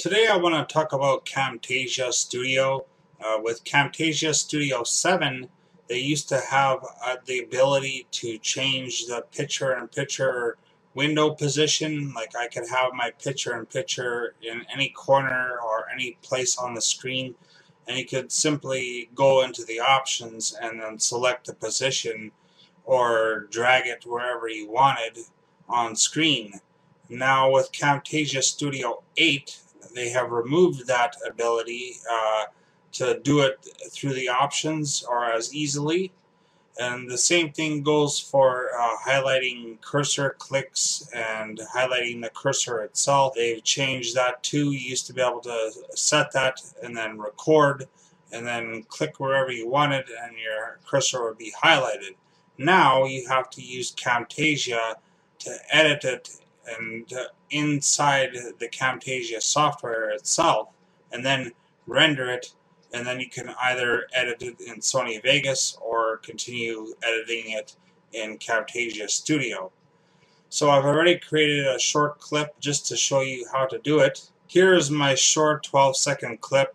Today I want to talk about Camtasia Studio. Uh, with Camtasia Studio 7, they used to have uh, the ability to change the picture-in-picture window position. Like I could have my picture-in-picture -in, any corner or any place on the screen. And you could simply go into the options and then select the position or drag it wherever you wanted on screen. Now with Camtasia Studio 8, they have removed that ability uh, to do it through the options or as easily. And the same thing goes for uh, highlighting cursor clicks and highlighting the cursor itself. They've changed that too. You used to be able to set that and then record and then click wherever you wanted and your cursor would be highlighted. Now you have to use Camtasia to edit it and uh, inside the Camtasia software itself and then render it and then you can either edit it in Sony Vegas or continue editing it in Camtasia Studio. So I've already created a short clip just to show you how to do it. Here is my short 12 second clip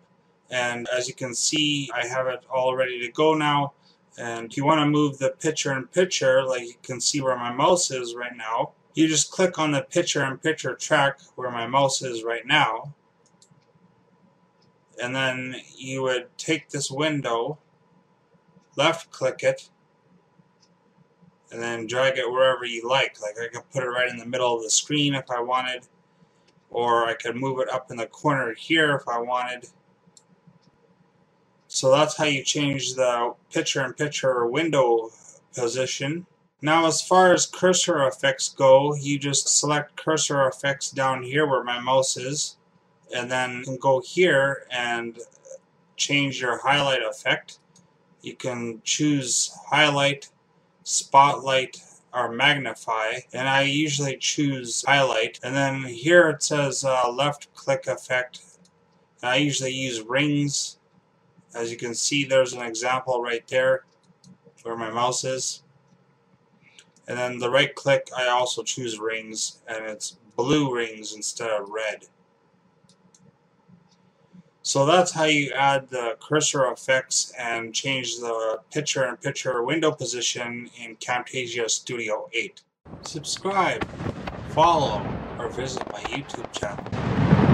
and as you can see I have it all ready to go now and if you want to move the picture in picture like you can see where my mouse is right now you just click on the picture-in-picture track where my mouse is right now. And then you would take this window left click it and then drag it wherever you like. Like I could put it right in the middle of the screen if I wanted or I could move it up in the corner here if I wanted. So that's how you change the picture-in-picture -picture window position now as far as cursor effects go, you just select cursor effects down here where my mouse is and then go here and change your highlight effect. You can choose highlight, spotlight, or magnify and I usually choose highlight. And then here it says uh, left click effect. I usually use rings. As you can see there's an example right there where my mouse is and then the right click, I also choose rings, and it's blue rings instead of red. So that's how you add the cursor effects and change the picture-in-picture -picture window position in Camtasia Studio 8. Subscribe, follow, or visit my YouTube channel.